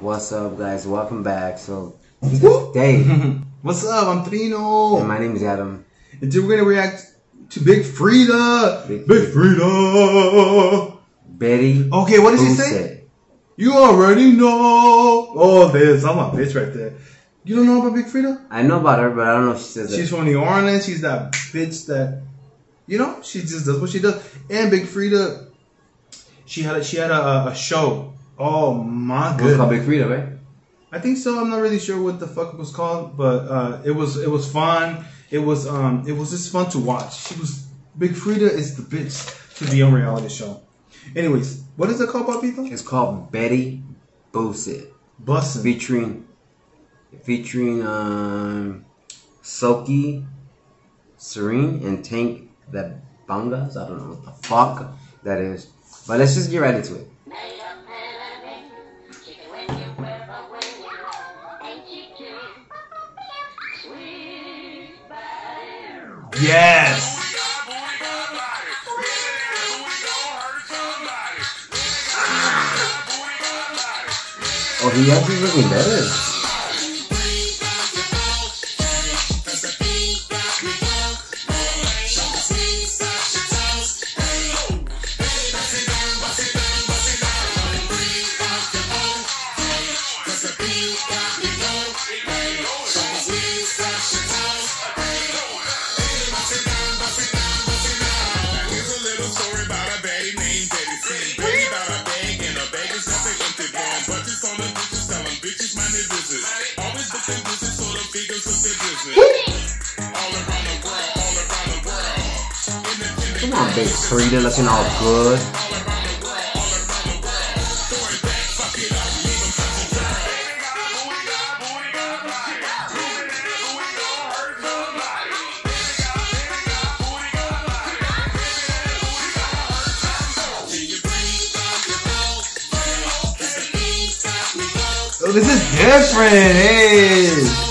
What's up, guys? Welcome back. So. Dave, What's up? I'm Trino. and my name is Adam. And today we're gonna react to Big Freedia. Big Big, Freedia. Betty. Okay, what does he say? You already know. Oh, there's I'm a bitch right there. You don't know about Big Freedia? I know about her, but I don't know if she says She's it. from New Orleans. She's that bitch that, you know, she just does what she does. And Big Freedia, she had a, she had a, a show. Oh my It's goodness. called Big Freedia, right? I think so. I'm not really sure what the fuck it was called, but uh, it was it was fun. It was um it was just fun to watch. She was Big Freedia is the bitch to be on reality show. Anyways, what is it called, Papito? It's called Betty Bussit, Bussin'. featuring featuring um Soaky, Siren, and Tank the Bangas. I don't know what the fuck that is. But let's just get right into it. Yes. Oh, he actually looking better. Touching girl. Oh, this is different. Hey.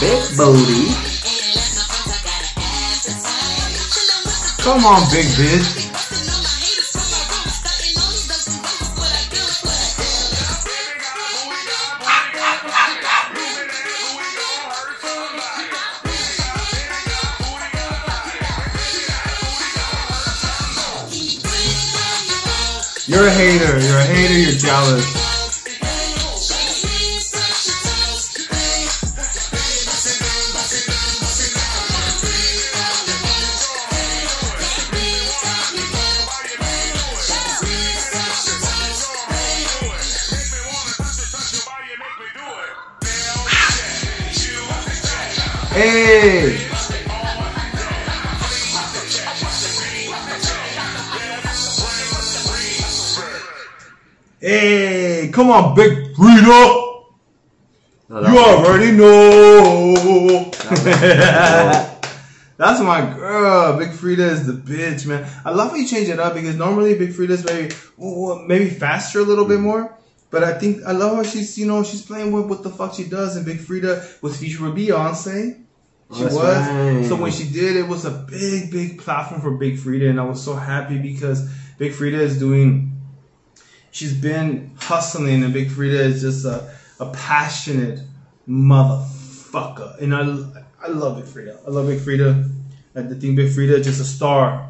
Big booty. Come on, big bitch. You're a hater. You're a hater. You're jealous. Hey. Hey, come on, Big Freedia. No, You already know. That's my girl. Big Freedia is the bitch, man. I love how you change it up because normally Big Freedia's very, maybe faster a little bit more. But I think I love how she's, you know, she's playing with what the fuck she does. And Big Freedia was featured with Beyonce. She That's was. right. So when she did, it was a big, big platform for Big Freedia, and I was so happy because Big Freedia is doing. She's been hustling, and Big Freedia is just a, a passionate motherfucker, and I I love Big Freedia. I love Big Freedia. I think Big Freedia is just a star.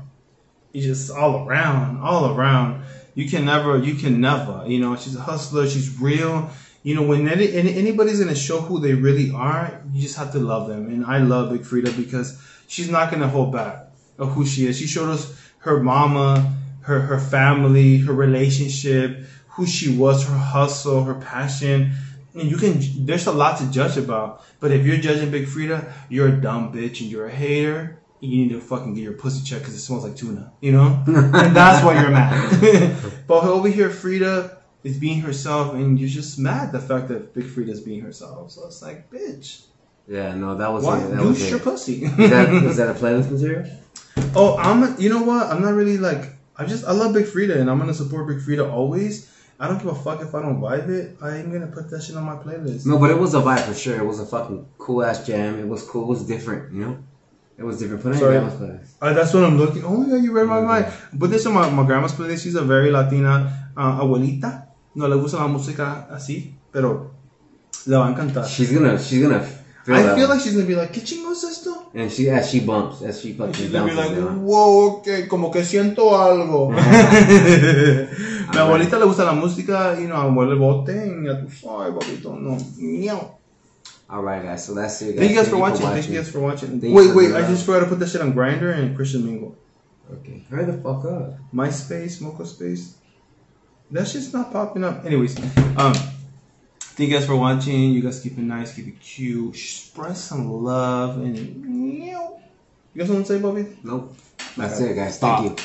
He's just all around, all around. You can never, you can never. You know, she's a hustler. She's real. You know, when any, any, anybody's gonna show who they really are, you just have to love them. And I love Big Freedia because she's not gonna hold back of who she is. She showed us her mama, her her family, her relationship, who she was, her hustle, her passion. And you can there's a lot to judge about. But if you're judging Big Freedia, you're a dumb bitch and you're a hater. you need to fucking get your pussy checked because it smells like tuna, you know? and that's why you're mad. but over here, Freedia is being herself, and you're just mad the fact that Big Freedia's being herself. So it's like, bitch, Yeah, no, that was why it. That was it. your pussy? Is that, is that a playlist material? oh, I'm. You know what? I'm not really like. I just I love Big Freedia, and I'm gonna support Big Freedia always. I don't give a fuck if I don't vibe it. I am gonna put that shit on my playlist. No, but it was a vibe for sure. It was a fucking cool ass jam. It was cool. It was different, you know? It was different. Put it Sorry. grandma's playlist. Uh, that's what I'm looking. Oh my god, you read my Mhm. mind. Put this on my, my grandma's playlist. She's a very Latina uh, abuelita. No le gusta la música así, pero le va a encantar. She's gonna, she's gonna feel I that feel one. like she's gonna be like, ¿qué chingo es esto? And she, as she bumps, as she fucking She's gonna be bounces like, down. wow, okay, como que siento algo. Mi abuelita le gusta la música y no mueve el bote y ya tú sabes, papito, no. Miau. Alright, guys, so that's it. Guys. Thank you guys for watching. Thank you guys for watching. Thank wait, for wait, the I just forgot to put that shit on Grindr and Christian Mingle. Okay, hurry the fuck up. MySpace, Moco Space. That shit's not popping up. Anyways, um, thank you guys for watching. You guys keep it nice, keep it cute, spread some love, and you guys want to say, Bobby? Nope. That's Okay. it, guys. Stop. Thank you.